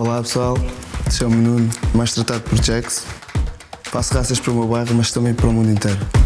Olá pessoal, chamo-me é Nuno, mais tratado por Jax. Faço raças para o meu bairro, mas também para o mundo inteiro.